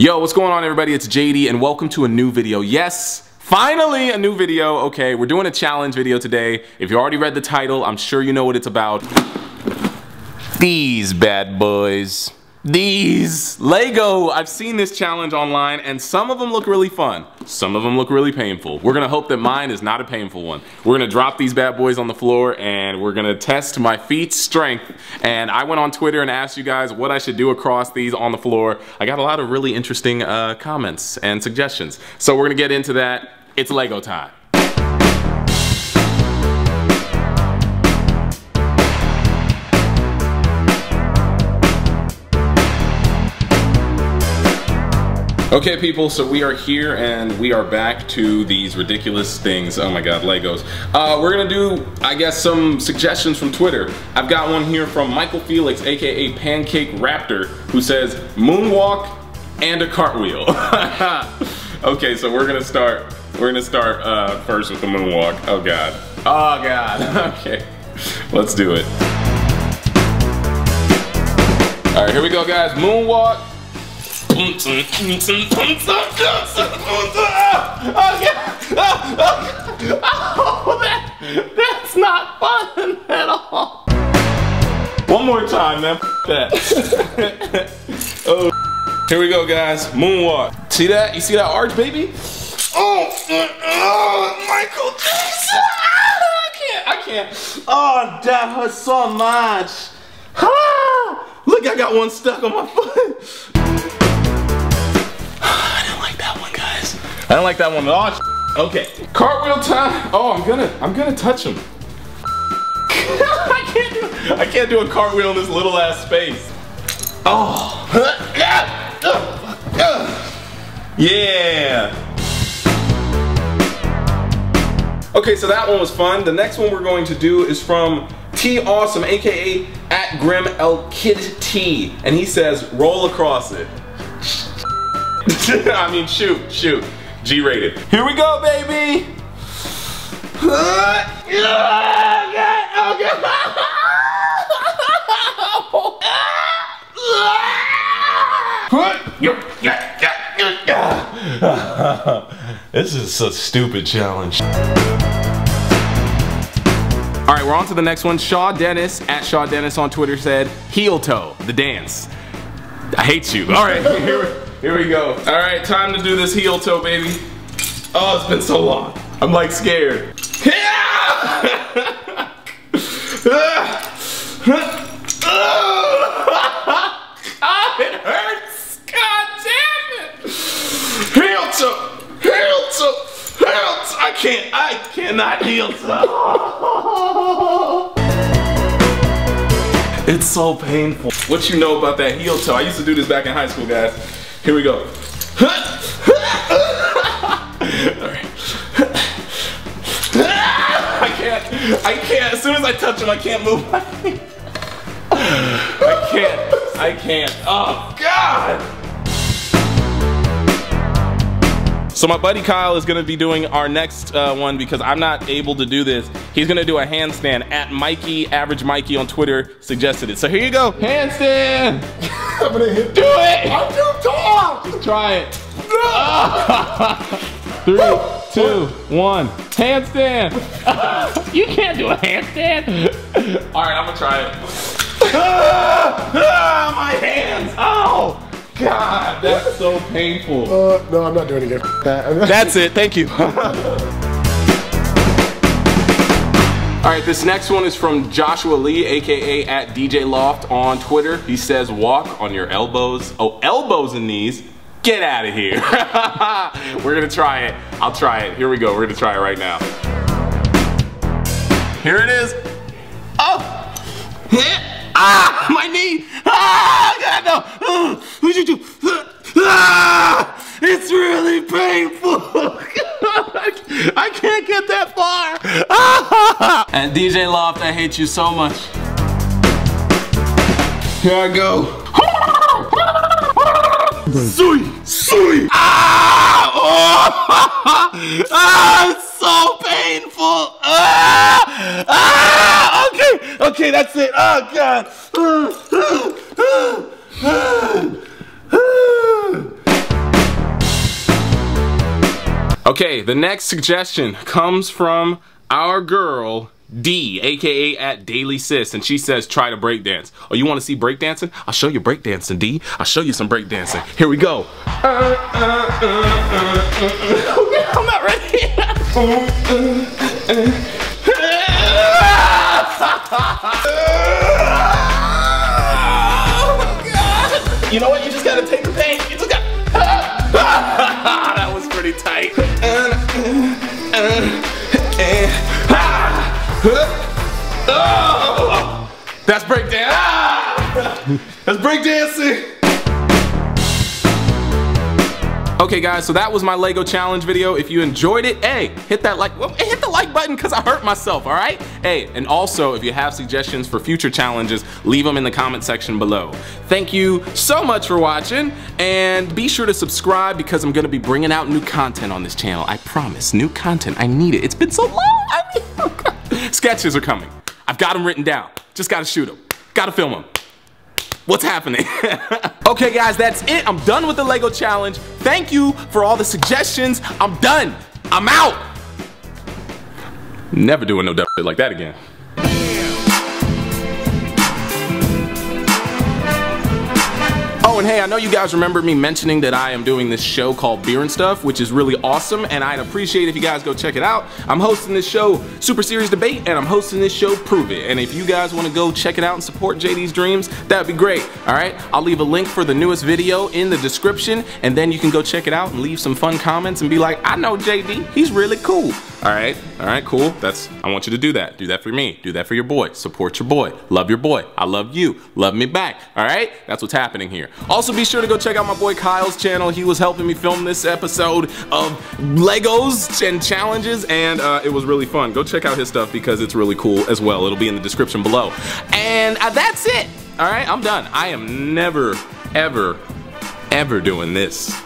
Yo, what's going on everybody? It's JD and welcome to a new video. Yes, finally a new video. Okay, we're doing a challenge video today. If you already read the title, I'm sure you know what it's about. These bad boys. These Lego, I've seen this challenge online and some of them look really fun. Some of them look really painful. We're gonna hope that mine is not a painful one. We're gonna drop these bad boys on the floor and we're gonna test my feet's strength. And I went on Twitter and asked you guys what I should do across these on the floor. I got a lot of really interesting uh, comments and suggestions. So we're gonna get into that. It's Lego time. Okay people, so we are here and we are back to these ridiculous things. Oh my god, Legos. Uh, we're gonna do, I guess, some suggestions from Twitter. I've got one here from Michael Felix, aka Pancake Raptor, who says, moonwalk and a cartwheel. okay, so we're gonna start, we're gonna start uh, first with the moonwalk. Oh god. Oh god, okay. Let's do it. All right, here we go guys, moonwalk. That, that's not fun at all. One more time, man. that. oh, here we go, guys. Moonwalk. See that? You see that arch, baby? Oh, oh Michael Jackson. I can't. I can't. Oh, that hurts so much. Ah, look, I got one stuck on my foot. I don't like that one at all. Okay, cartwheel time. Oh, I'm gonna, I'm gonna touch him. I can't do, I can't do a cartwheel in this little ass space. Oh, yeah. Okay, so that one was fun. The next one we're going to do is from T Awesome, aka at Grim El Kid T, and he says, roll across it. I mean, shoot, shoot. G-rated. Here we go, baby! this is a stupid challenge. All right, we're on to the next one. Shaw Dennis, at Shaw Dennis on Twitter said, heel toe, the dance. I hate you. All right, here, we go. All right, time to do this heel toe, baby. Oh, it's been so long. I'm like scared. oh, it hurts. God damn it. Heel toe. Heel toe. Heel toe. I can't. I cannot heel toe. It's so painful. What you know about that heel toe? I used to do this back in high school, guys. Here we go. I can't, I can't, as soon as I touch him, I can't move. I can't, I can't, oh God! So my buddy Kyle is gonna be doing our next uh, one because I'm not able to do this. He's gonna do a handstand at Mikey, Average Mikey on Twitter suggested it. So here you go, handstand. I'm gonna hit. Do it. I'm too tall. Try it. Three, two, one. Handstand. you can't do a handstand. All right, I'm gonna try it. ah, my hands. Oh. God, that's so painful. Uh, no, I'm not doing it again. That's it, thank you. All right, this next one is from Joshua Lee, AKA at DJ Loft on Twitter. He says, walk on your elbows. Oh, elbows and knees. Get out of here. We're gonna try it. I'll try it. Here we go, we're gonna try it right now. Here it is. Oh. Ah, my knee! Ah, God, no! What'd you do? Ah, it's really painful! I can't get that far! Ah. And DJ Loft, I hate you so much. Here I go. Sui! Sui! Ah! Oh! ah! So painful! Ah! Ah! Okay! That's it. Oh, God. Okay, the next suggestion comes from our girl D, aka at Daily Sis, and she says try to breakdance. Oh, you want to see breakdancing? I'll show you breakdancing, D. I'll show you some breakdancing. Here we go. I'm not ready. Oh you know what? You just gotta take the pain. You just got. that was pretty tight. That's breakdance. That's breakdancing. Okay guys, so that was my Lego challenge video. If you enjoyed it, hey, hit that like, hit the like button because I hurt myself, all right? Hey, and also if you have suggestions for future challenges, leave them in the comment section below. Thank you so much for watching and be sure to subscribe because I'm gonna be bringing out new content on this channel. I promise, new content, I need it. It's been so long, I mean, sketches are coming. I've got them written down. Just gotta shoot them, gotta film them. What's happening? okay guys, that's it. I'm done with the Lego challenge. Thank you for all the suggestions. I'm done. I'm out. Never doing no dumb shit like that again. Oh, and hey, I know you guys remember me mentioning that I am doing this show called Beer and Stuff, which is really awesome, and I'd appreciate if you guys go check it out. I'm hosting this show, Super Series Debate, and I'm hosting this show, Prove It. And if you guys want to go check it out and support JD's dreams, that'd be great, all right? I'll leave a link for the newest video in the description, and then you can go check it out and leave some fun comments and be like, I know JD, he's really cool. All right, all right, cool. That's, I want you to do that. Do that for me. Do that for your boy. Support your boy. Love your boy. I love you. Love me back. All right, that's what's happening here. Also, be sure to go check out my boy Kyle's channel. He was helping me film this episode of Legos and challenges, and uh, it was really fun. Go check out his stuff because it's really cool as well. It'll be in the description below. And uh, that's it. All right, I'm done. I am never, ever, ever doing this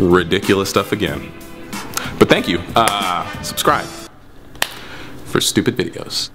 ridiculous stuff again. But thank you. Uh, subscribe for stupid videos.